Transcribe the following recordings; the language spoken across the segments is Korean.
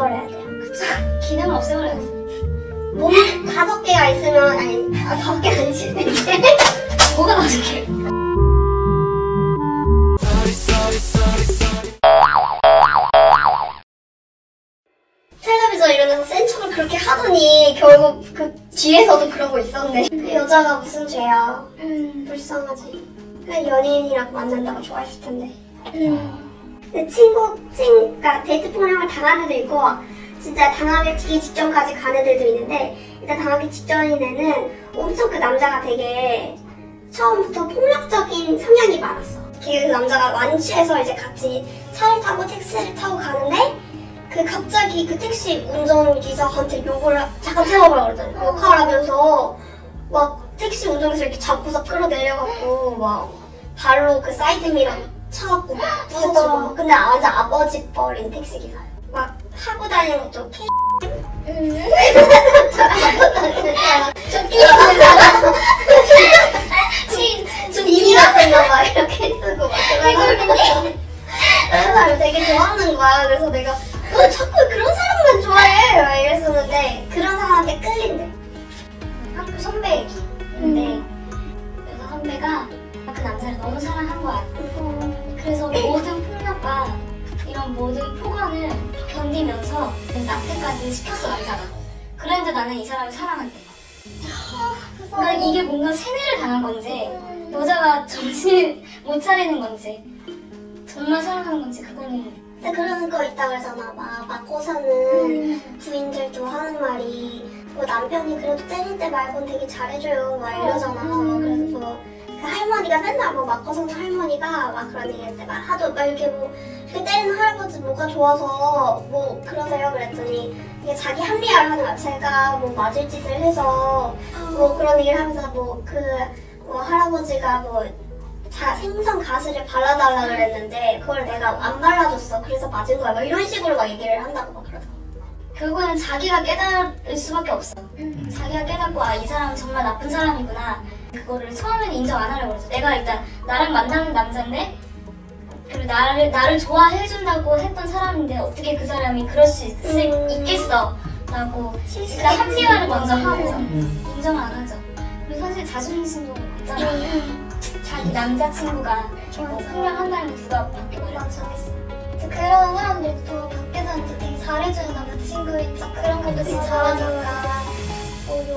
없애버려야 돼요. 그쵸. 기능을 없애버려야지. 몸 다섯 개가 있으면 아니 아, 다섯 개가 아니지. 뭐가 나중에? 텔레비전 이런 데서 센 척을 그렇게 하더니 결국 그 뒤에서도 그러고 있었네. 그 여자가 무슨 죄야. 음. 불쌍하지. 그냥 연예인이랑 만난다고 좋아했을 텐데. 음. 친구, 친, 그러니까 데이트 폭력을 당한 애도 있고, 진짜 당하기 직전까지 간 애들도 있는데, 일단 당하기 직전인 애는 엄청 그 남자가 되게 처음부터 폭력적인 성향이 많았어. 그 남자가 완취해서 이제 같이 차를 타고 택시를 타고 가는데, 그 갑자기 그 택시 운전기사한테 욕을 하- 잠깐 세워보라 그러더니 욕하라면서 막 택시 운전기사 이렇게 잡고서 끌어내려갖고 막 발로 그 사이드미러 차갖고 막 부서지고. 근데 완전 아버지 뻘인 택시기사예요 막 하고 다니는 것도 K 음. 좀좀 이미 같은가 봐. 이렇게 쓰고 막 그런 사람 되게 좋아하는 거야. 그래서 내가 너 자꾸 그런 사람만 좋아해? 막 이랬었는데 그런 사람한테 끌린대. 학교 선배 얘기인데 그래서 선배가 그 남자를 너무 사랑한 거야. 그래서 모든 폭력과 이런 모든 폭언을 견디면서 낙태까지 시켰어 남자가. 그런데 나는 이 사람을 사랑한대. 그러니까 이게 뭔가 세뇌를 당한 건지 여자가 정신 못 차리는 건지 정말 사랑하는 건지 그거는 근데 그런 거 있다 그러잖아 막 맞고 사는 부인들도 하는 말이 뭐 남편이 그래도 때릴 때 말곤 되게 잘해줘요 막 이러잖아 그래서 뭐그 할머니가 맨날 뭐 사는 할머니가 막 그런 얘기 할때 막 하도 막 이렇게 뭐 이렇게 때리는 할아버지 뭐가 좋아서 뭐 그러세요? 그랬더니 이게 자기 합리화를 하는 거야 제가 뭐 맞을 짓을 해서 뭐 그런 얘기를 하면서 뭐 그 뭐 할아버지가 뭐 자, 생선 가스를 발라달라 그랬는데 그걸 내가 안 발라줬어. 그래서 맞은 거야. 막 이런 식으로 막 얘기를 한다고 막 그러더라고. 결국에는 자기가 깨달을 수밖에 없어. 자기가 깨닫고 아 이 사람 은 정말 나쁜 사람이구나. 그거를 처음에는 인정 안 하려고 그러죠. 내가 일단 나랑 만나는 남자인데 그리고 나를 나를 좋아해 준다고 했던 사람인데 어떻게 그 사람이 그럴 수 있, 음. 있겠어? 라고 일단 합리화를 먼저 음. 하고 인정을 안 하죠. 그리고 사실 자존심도 있잖아. 자기 남자친구가 뭐 폭력한다는 누가 받고 맞아 그런 사람들도 밖에서는 되게 잘해주는 남자친구 있죠. 그런 것도 진짜 잘하니까.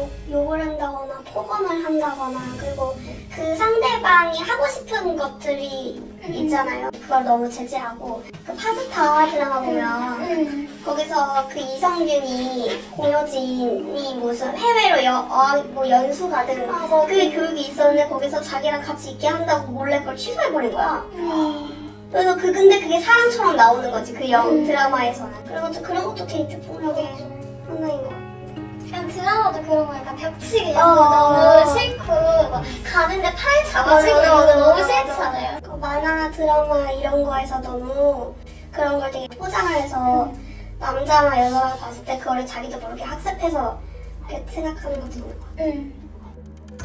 뭐 욕, 욕을 한다거나 폭언을 한다거나 그리고 그 상대방이 하고 싶은 것들이 있잖아요. 그걸 너무 제재하고 그 파스타 드라마 보면 거기서 그 이성균이 공효진이 무슨 해외로 여, 어, 뭐 연수 가든 그 교육이 있었는데 거기서 자기랑 같이 있게 한다고 몰래 그걸 취소해버린 거야. 그래서 그 근데 그게 사랑처럼 나오는 거지 그 영 드라마에서는. 그런 것도 그런 것도 데이트 폭력의 하나인 것 같아 그냥 드라마도 그런 거 약간 벽치기 어. 이런 거 너무 싫고 막 가는데 팔 잡아주고 맞아, 이런 거 맞아, 너무 맞아. 싫잖아요. 그 만화 드라마 이런 거에서 너무 그런 걸 되게 포장을 해서 남자나 여자가 봤을 때 그거를 자기도 모르게 학습해서 이렇게 생각하는 것도 있는 것 같아 응.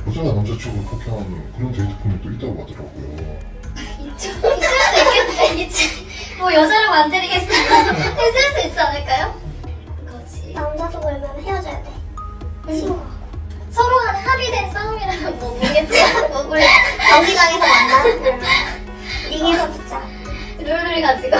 여자가 남자친구를 폭행하는 그런 데이트 폭력도 있다고 하더라고요. 있죠. 있을 수 있겠지. 뭐안 때리겠어. 있을 수 있지 않을까요? 우리 경기장에서 만나? 링에서 붙자 룰을 가지고.